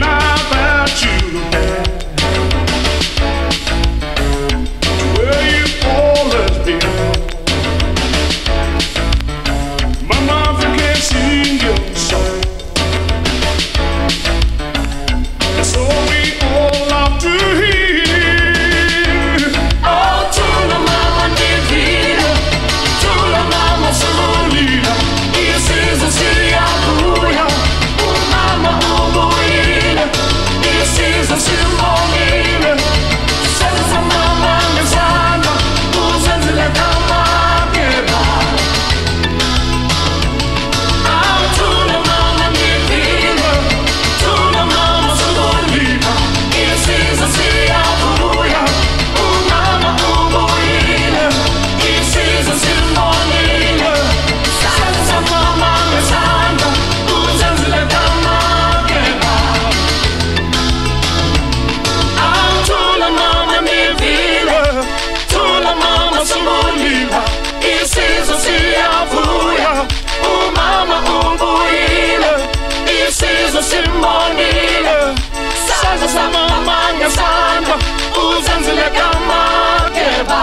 and simbonile. Saze samamanga samba uzenzile kamakeba